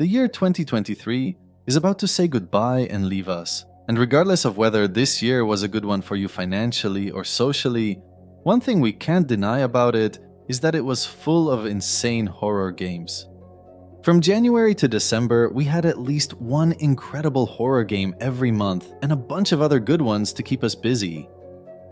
The year 2023 is about to say goodbye and leave us. And regardless of whether this year was a good one for you financially or socially, one thing we can't deny about it is that it was full of insane horror games. From January to December, we had at least one incredible horror game every month and a bunch of other good ones to keep us busy.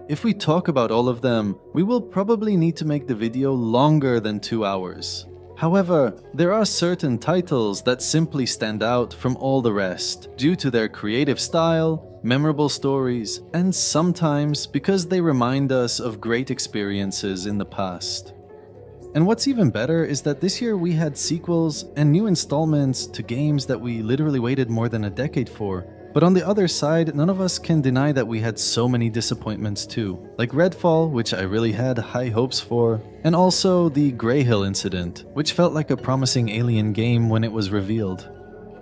If we talk about all of them, we will probably need to make the video longer than two hours. However, there are certain titles that simply stand out from all the rest due to their creative style, memorable stories, and sometimes because they remind us of great experiences in the past. And what's even better is that this year we had sequels and new installments to games that we literally waited more than a decade for. But on the other side, none of us can deny that we had so many disappointments too. Like Redfall, which I really had high hopes for, and also the Greyhill incident, which felt like a promising alien game when it was revealed.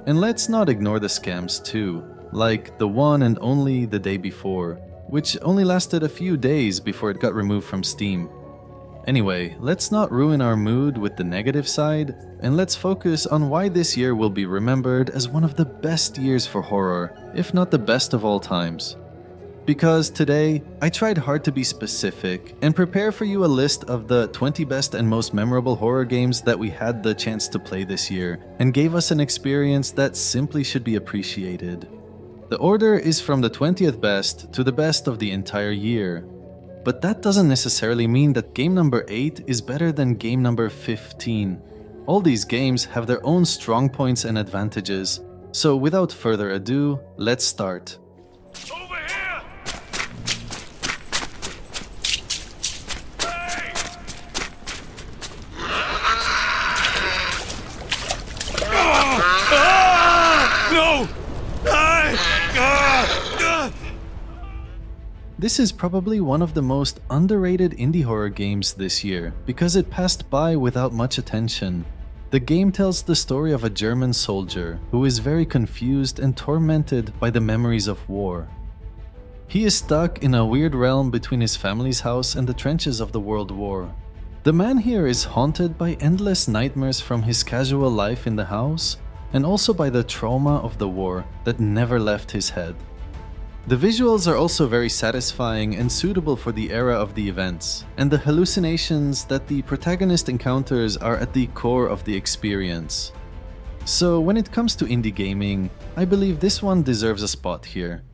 And let's not ignore the scams too, like the one and only the day before, which only lasted a few days before it got removed from Steam. Anyway, let's not ruin our mood with the negative side, and let's focus on why this year will be remembered as one of the best years for horror, if not the best of all times. Because today, I tried hard to be specific and prepare for you a list of the 20 best and most memorable horror games that we had the chance to play this year, and gave us an experience that simply should be appreciated. The order is from the 20th best to the best of the entire year, but that doesn't necessarily mean that game number 8 is better than game number 15. All these games have their own strong points and advantages, so without further ado, let's start. Oh, Over here! Hey! Ah! No! I, ah! Ah! This is probably one of the most underrated indie horror games this year because it passed by without much attention. The game tells the story of a German soldier who is very confused and tormented by the memories of war. He is stuck in a weird realm between his family's house and the trenches of the World War. The man here is haunted by endless nightmares from his casual life in the house and also by the trauma of the war that never left his head. The visuals are also very satisfying and suitable for the era of the events, and the hallucinations that the protagonist encounters are at the core of the experience. So, when it comes to indie gaming, I believe this one deserves a spot here.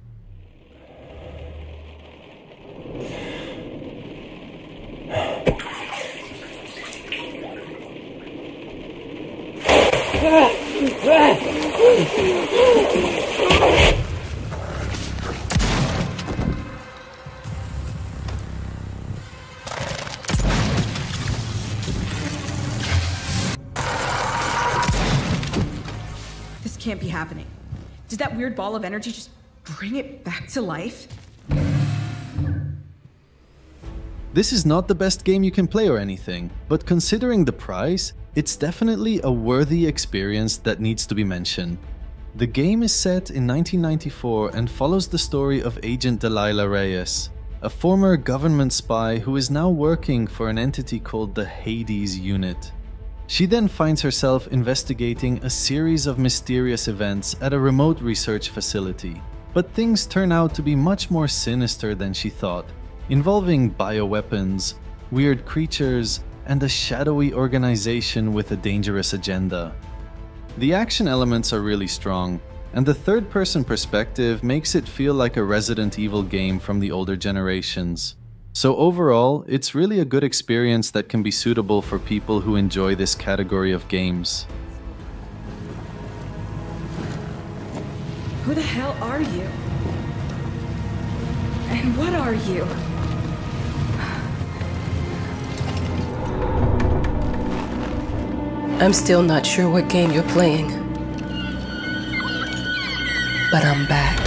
Did that weird ball of energy just bring it back to life? This is not the best game you can play or anything, but considering the price, it's definitely a worthy experience that needs to be mentioned. The game is set in 1994 and follows the story of Agent Delilah Reyes, a former government spy who is now working for an entity called the Hades Unit. She then finds herself investigating a series of mysterious events at a remote research facility. But things turn out to be much more sinister than she thought, involving bioweapons, weird creatures, and a shadowy organization with a dangerous agenda. The action elements are really strong, and the third person perspective makes it feel like a Resident Evil game from the older generations. So, overall, it's really a good experience that can be suitable for people who enjoy this category of games. Who the hell are you? And what are you? I'm still not sure what game you're playing. But I'm back.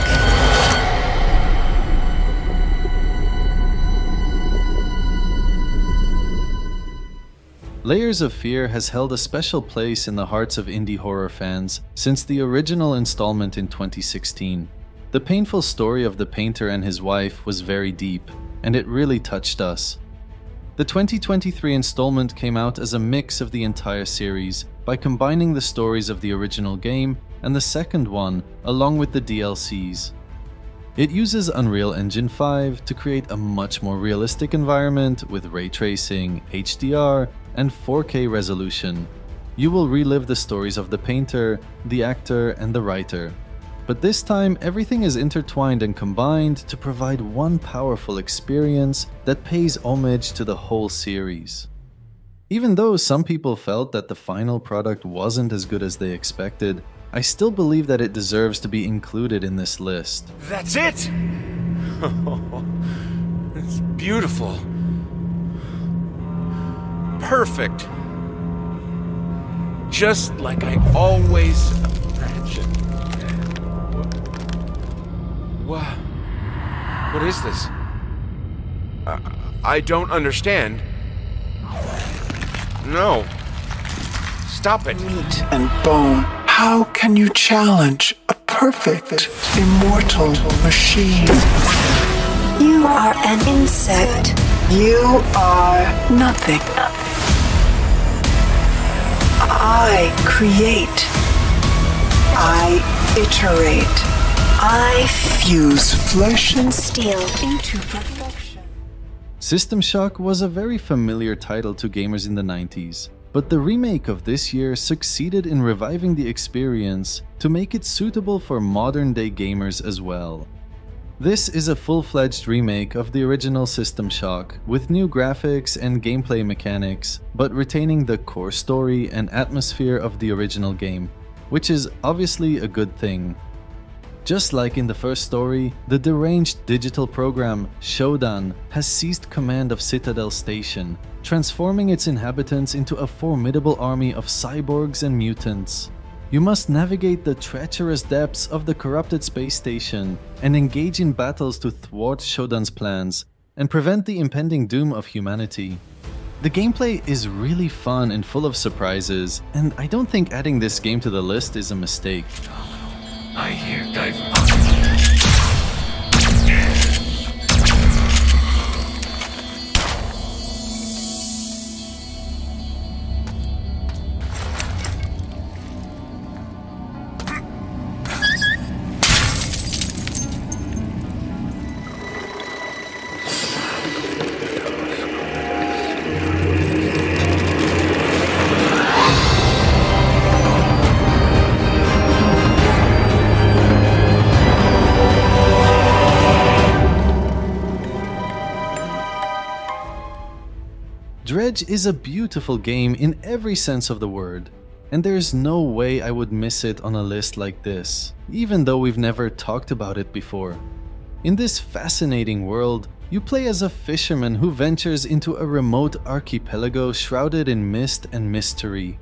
Layers of Fear has held a special place in the hearts of indie horror fans since the original installment in 2016. The painful story of the painter and his wife was very deep, and it really touched us. The 2023 installment came out as a mix of the entire series by combining the stories of the original game and the second one along with the DLCs. It uses Unreal Engine 5 to create a much more realistic environment with ray tracing, HDR, and 4K resolution. You will relive the stories of the painter, the actor, and the writer. But this time, everything is intertwined and combined to provide one powerful experience that pays homage to the whole series. Even though some people felt that the final product wasn't as good as they expected, I still believe that it deserves to be included in this list. That's it! it's beautiful. Perfect. Just like I always imagined. What? What is this? I, I don't understand. No. Stop it. meat and bone. How can you challenge a perfect, immortal machine? You are an insect. You are nothing. I create. I iterate. I fuse flesh and Steel into perfection. System Shock was a very familiar title to gamers in the 90s, but the remake of this year succeeded in reviving the experience to make it suitable for modern day gamers as well. This is a full fledged remake of the original System Shock, with new graphics and gameplay mechanics, but retaining the core story and atmosphere of the original game, which is obviously a good thing. Just like in the first story, the deranged digital program, Shodan, has seized command of Citadel Station, transforming its inhabitants into a formidable army of cyborgs and mutants. You must navigate the treacherous depths of the corrupted space station and engage in battles to thwart Shodan's plans and prevent the impending doom of humanity. The gameplay is really fun and full of surprises, and I don't think adding this game to the list is a mistake. I hear. Dredge is a beautiful game in every sense of the word, and there's no way I would miss it on a list like this, even though we've never talked about it before. In this fascinating world, you play as a fisherman who ventures into a remote archipelago shrouded in mist and mystery.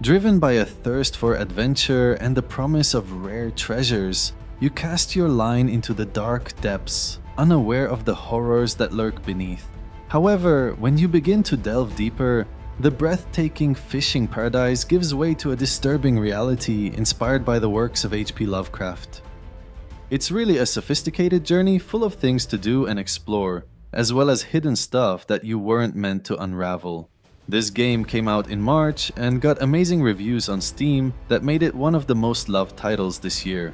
Driven by a thirst for adventure and the promise of rare treasures, you cast your line into the dark depths, unaware of the horrors that lurk beneath. However, when you begin to delve deeper, the breathtaking fishing paradise gives way to a disturbing reality inspired by the works of H.P. Lovecraft. It's really a sophisticated journey full of things to do and explore, as well as hidden stuff that you weren't meant to unravel. This game came out in March and got amazing reviews on Steam that made it one of the most loved titles this year.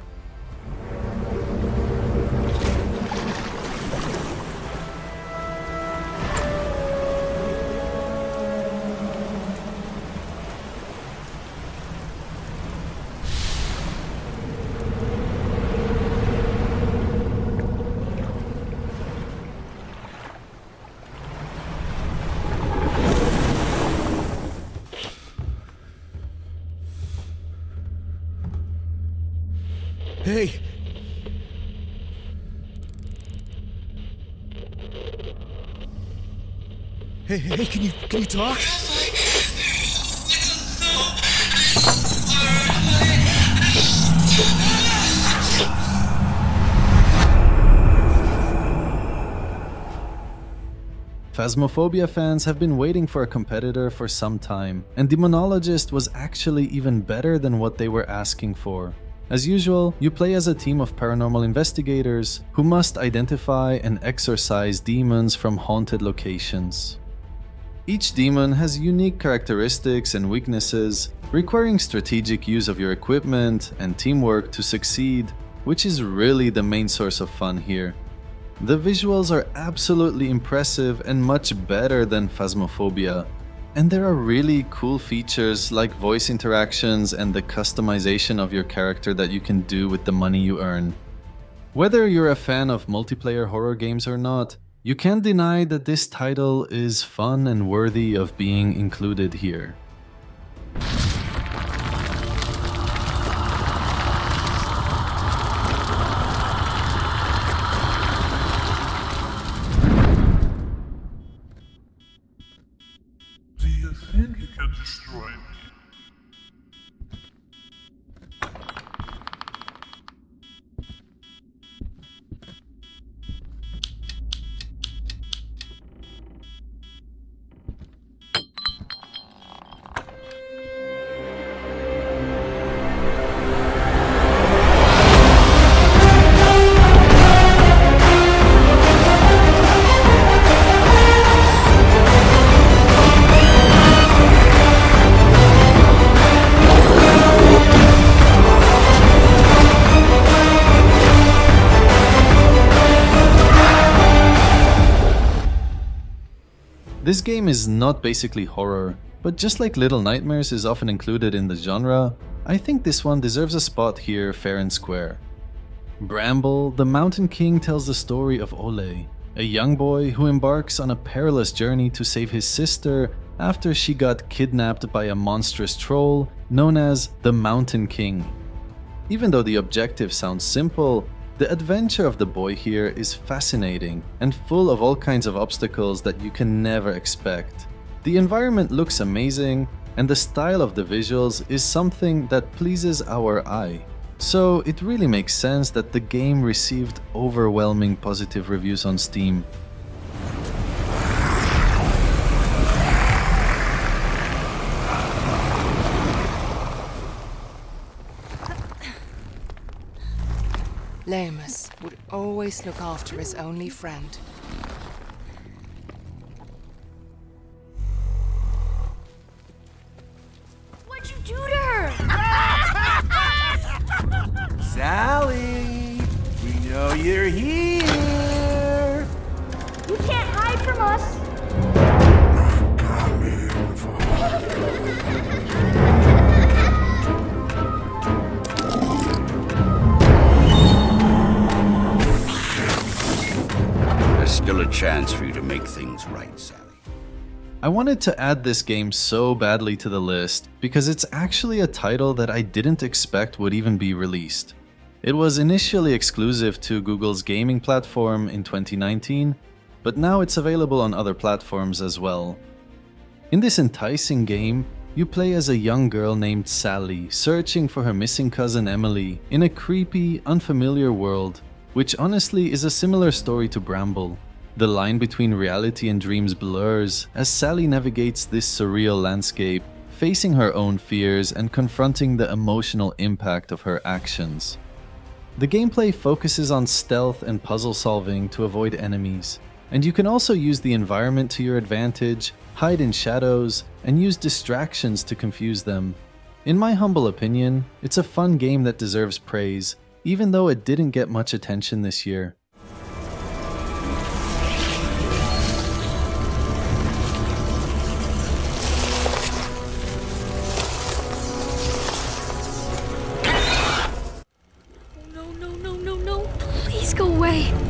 Hey, can you can you talk? Phasmophobia fans have been waiting for a competitor for some time, and Demonologist was actually even better than what they were asking for. As usual, you play as a team of paranormal investigators who must identify and exorcise demons from haunted locations. Each demon has unique characteristics and weaknesses, requiring strategic use of your equipment and teamwork to succeed, which is really the main source of fun here. The visuals are absolutely impressive and much better than Phasmophobia, and there are really cool features like voice interactions and the customization of your character that you can do with the money you earn. Whether you're a fan of multiplayer horror games or not, you can't deny that this title is fun and worthy of being included here. This game is not basically horror, but just like Little Nightmares is often included in the genre, I think this one deserves a spot here fair and square. Bramble, the Mountain King tells the story of Olle, a young boy who embarks on a perilous journey to save his sister after she got kidnapped by a monstrous troll known as the Mountain King. Even though the objective sounds simple, the adventure of the boy here is fascinating and full of all kinds of obstacles that you can never expect. The environment looks amazing, and the style of the visuals is something that pleases our eye. So it really makes sense that the game received overwhelming positive reviews on Steam. Lamus would always look after his only friend. Wanted to add this game so badly to the list because it's actually a title that I didn't expect would even be released. It was initially exclusive to Google's gaming platform in 2019, but now it's available on other platforms as well. In this enticing game, you play as a young girl named Sally searching for her missing cousin Emily in a creepy, unfamiliar world, which honestly is a similar story to Bramble. The line between reality and dreams blurs as Sally navigates this surreal landscape, facing her own fears and confronting the emotional impact of her actions. The gameplay focuses on stealth and puzzle solving to avoid enemies, and you can also use the environment to your advantage, hide in shadows, and use distractions to confuse them. In my humble opinion, it's a fun game that deserves praise, even though it didn't get much attention this year. Please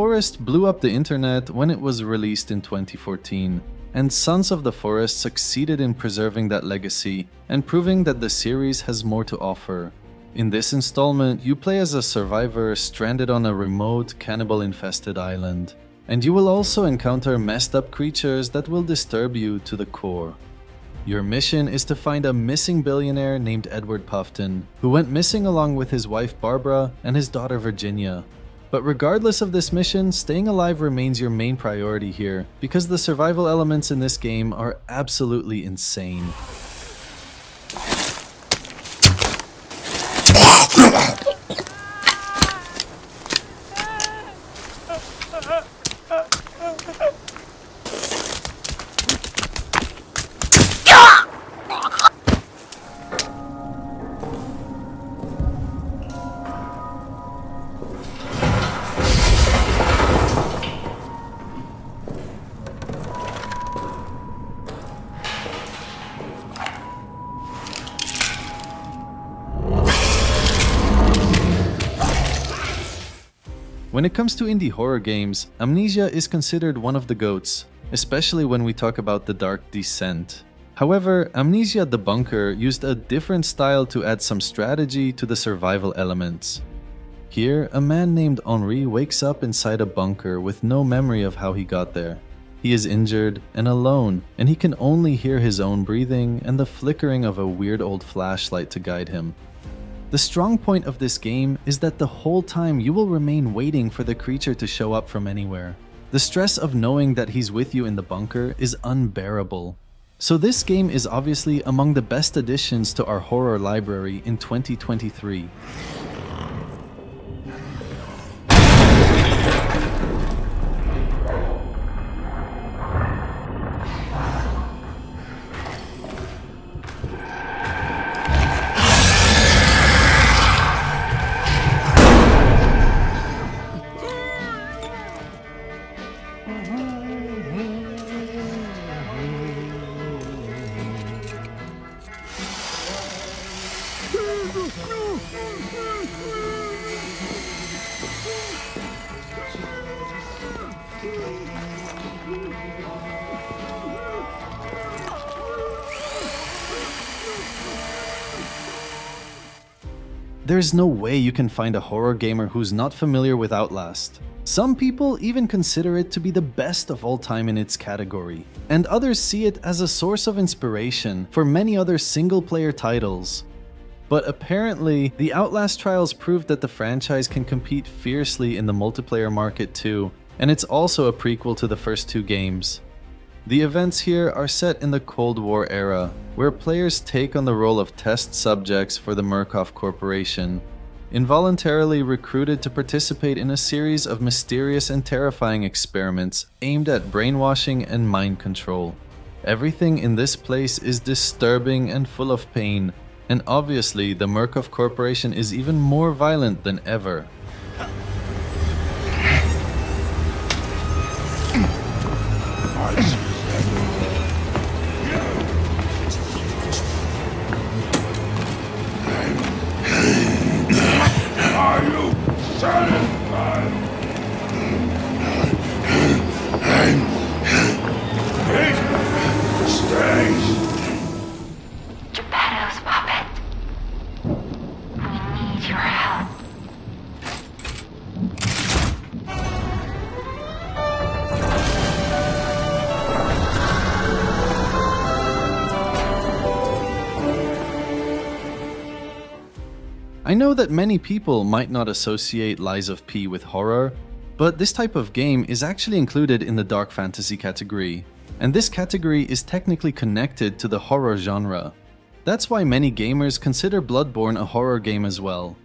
Forest blew up the internet when it was released in 2014, and Sons of the Forest succeeded in preserving that legacy and proving that the series has more to offer. In this installment, you play as a survivor stranded on a remote, cannibal infested island, and you will also encounter messed up creatures that will disturb you to the core. Your mission is to find a missing billionaire named Edward Puffton, who went missing along with his wife Barbara and his daughter Virginia. But regardless of this mission, staying alive remains your main priority here, because the survival elements in this game are absolutely insane. To indie horror games, Amnesia is considered one of the GOATs, especially when we talk about The Dark Descent. However, Amnesia the Bunker used a different style to add some strategy to the survival elements. Here, a man named Henri wakes up inside a bunker with no memory of how he got there. He is injured and alone, and he can only hear his own breathing and the flickering of a weird old flashlight to guide him. The strong point of this game is that the whole time you will remain waiting for the creature to show up from anywhere. The stress of knowing that he's with you in the bunker is unbearable. So this game is obviously among the best additions to our horror library in 2023. There's no way you can find a horror gamer who's not familiar with Outlast. Some people even consider it to be the best of all time in its category, and others see it as a source of inspiration for many other single player titles. But apparently, the Outlast trials proved that the franchise can compete fiercely in the multiplayer market too, and it's also a prequel to the first two games. The events here are set in the Cold War era, where players take on the role of test subjects for the Murkoff Corporation, involuntarily recruited to participate in a series of mysterious and terrifying experiments aimed at brainwashing and mind control. Everything in this place is disturbing and full of pain, and obviously the Murkoff Corporation is even more violent than ever. I know that many people might not associate Lies of P with horror, but this type of game is actually included in the dark fantasy category, and this category is technically connected to the horror genre. That's why many gamers consider Bloodborne a horror game as well.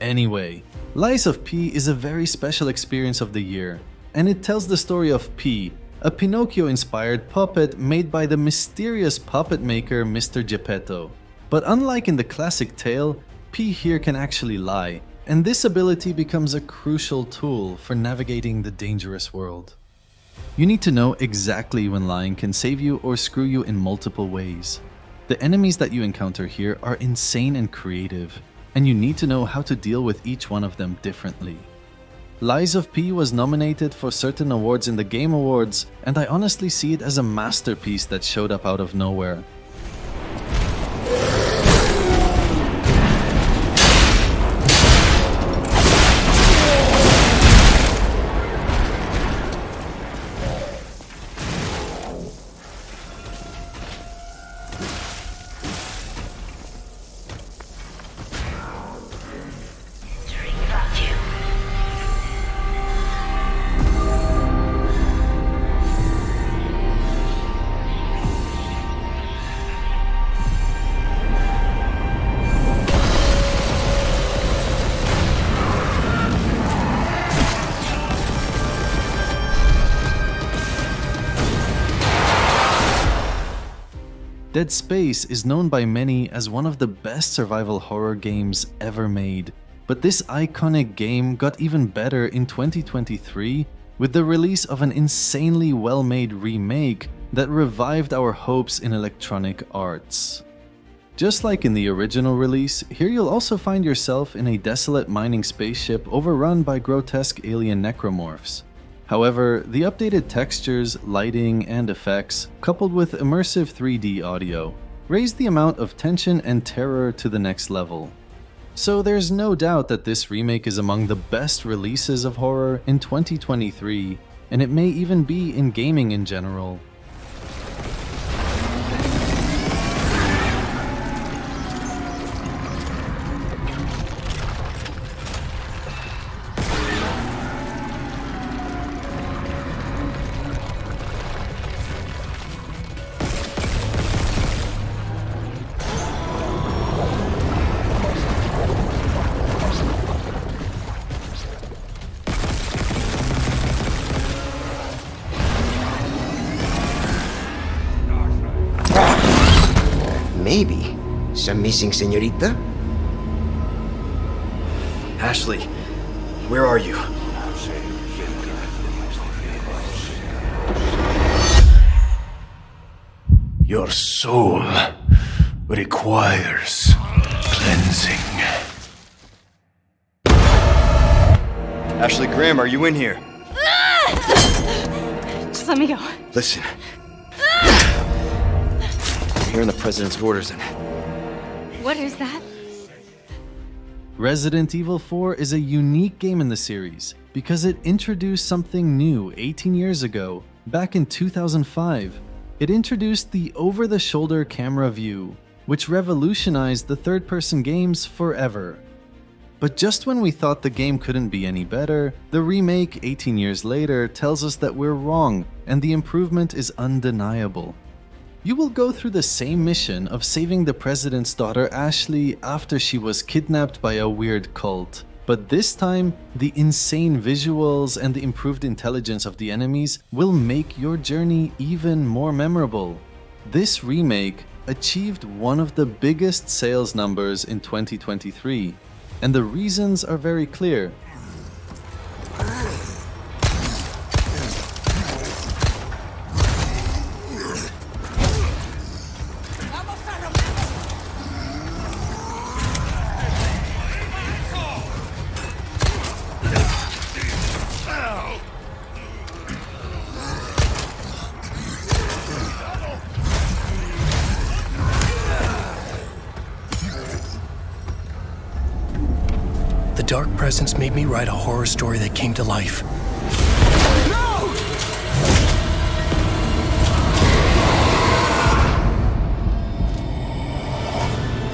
Anyway, Lies of P is a very special experience of the year, and it tells the story of P, a Pinocchio inspired puppet made by the mysterious puppet maker Mr. Geppetto. But unlike in the classic tale, P here can actually lie, and this ability becomes a crucial tool for navigating the dangerous world. You need to know exactly when lying can save you or screw you in multiple ways. The enemies that you encounter here are insane and creative, and you need to know how to deal with each one of them differently. Lies of P was nominated for certain awards in the Game Awards, and I honestly see it as a masterpiece that showed up out of nowhere. Dead Space is known by many as one of the best survival horror games ever made, but this iconic game got even better in 2023 with the release of an insanely well made remake that revived our hopes in Electronic Arts. Just like in the original release, here you'll also find yourself in a desolate mining spaceship overrun by grotesque alien necromorphs. However, the updated textures, lighting, and effects, coupled with immersive 3D audio, raise the amount of tension and terror to the next level. So there's no doubt that this remake is among the best releases of horror in 2023, and it may even be in gaming in general. Missing senorita? Ashley, where are you? Your soul requires cleansing. Ashley Graham, are you in here? Just let me go. Listen. I'm hearing the president's orders and What is that? Resident Evil 4 is a unique game in the series because it introduced something new 18 years ago, back in 2005. It introduced the over the shoulder camera view, which revolutionized the third person games forever. But just when we thought the game couldn't be any better, the remake 18 years later tells us that we're wrong and the improvement is undeniable. You will go through the same mission of saving the president's daughter Ashley after she was kidnapped by a weird cult. But this time, the insane visuals and the improved intelligence of the enemies will make your journey even more memorable. This remake achieved one of the biggest sales numbers in 2023, and the reasons are very clear. Dark Presence made me write a horror story that came to life.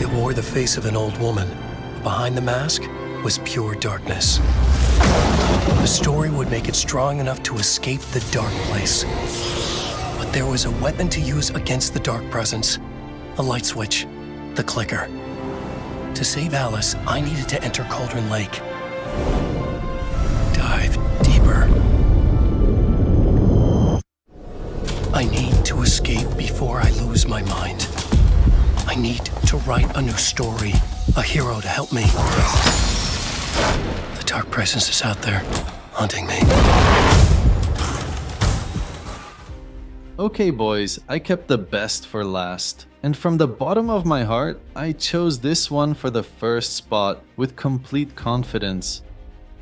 It wore the face of an old woman. Behind the mask was pure darkness. The story would make it strong enough to escape the dark place. But there was a weapon to use against the dark presence a light switch, the clicker. To save Alice, I needed to enter Cauldron Lake. Dive deeper. I need to escape before I lose my mind. I need to write a new story, a hero to help me. The dark presence is out there, haunting me. Okay, boys, I kept the best for last. And from the bottom of my heart, I chose this one for the first spot with complete confidence.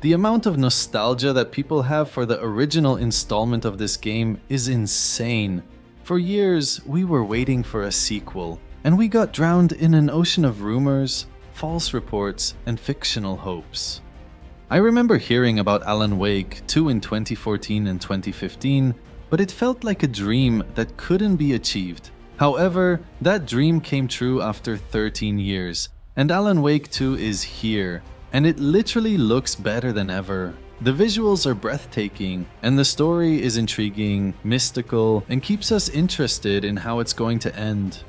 The amount of nostalgia that people have for the original installment of this game is insane. For years, we were waiting for a sequel, and we got drowned in an ocean of rumors, false reports, and fictional hopes. I remember hearing about Alan Wake 2 in 2014 and 2015, but it felt like a dream that couldn't be achieved. However, that dream came true after 13 years, and Alan Wake 2 is here, and it literally looks better than ever. The visuals are breathtaking, and the story is intriguing, mystical, and keeps us interested in how it's going to end.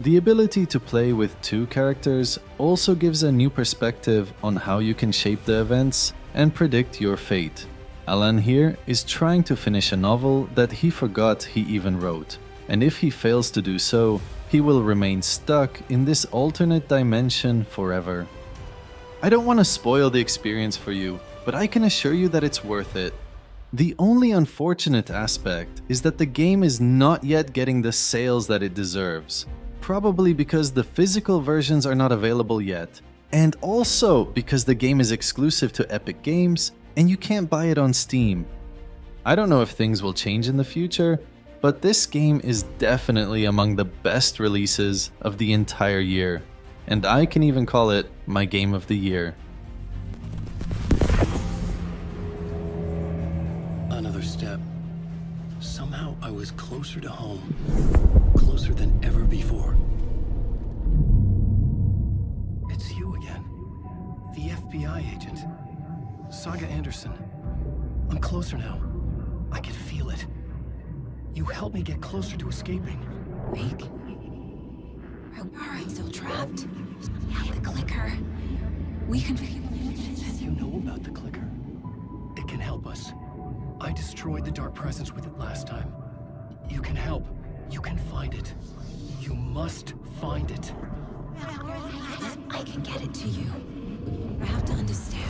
The ability to play with two characters also gives a new perspective on how you can shape the events and predict your fate. Alan here is trying to finish a novel that he forgot he even wrote. And if he fails to do so, he will remain stuck in this alternate dimension forever. I don't want to spoil the experience for you, but I can assure you that it's worth it. The only unfortunate aspect is that the game is not yet getting the sales that it deserves, probably because the physical versions are not available yet, and also because the game is exclusive to Epic Games and you can't buy it on Steam. I don't know if things will change in the future, but this game is definitely among the best releases of the entire year, and I can even call it my game of the year. Another step. Somehow I was closer to home, closer than ever before. It's you again, the FBI agent, Saga Anderson. I'm closer now. I can feel it. You helped me get closer to escaping. Are I still trapped? The clicker. We can... You know about the clicker. It can help us. I destroyed the dark presence with it last time. You can help. You can find it. You must find it. I can get it to you. I have to understand.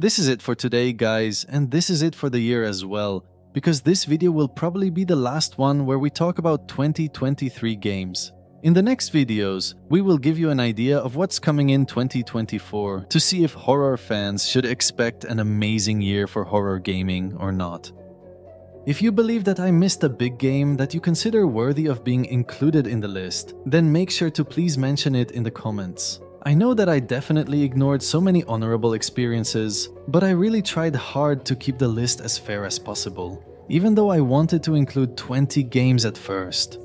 This is it for today, guys, and this is it for the year as well, because this video will probably be the last one where we talk about 2023 games. In the next videos, we will give you an idea of what's coming in 2024 to see if horror fans should expect an amazing year for horror gaming or not. If you believe that I missed a big game that you consider worthy of being included in the list, then make sure to please mention it in the comments. I know that I definitely ignored so many honorable experiences, but I really tried hard to keep the list as fair as possible, even though I wanted to include 20 games at first.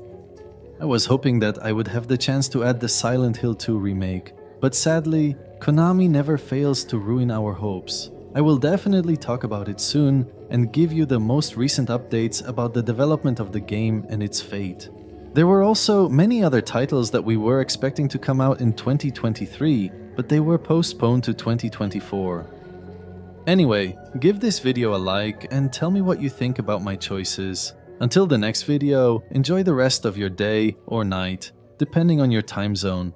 I was hoping that I would have the chance to add the Silent Hill 2 remake, but sadly, Konami never fails to ruin our hopes. I will definitely talk about it soon and give you the most recent updates about the development of the game and its fate. There were also many other titles that we were expecting to come out in 2023, but they were postponed to 2024. Anyway, give this video a like and tell me what you think about my choices. Until the next video, enjoy the rest of your day or night, depending on your time zone.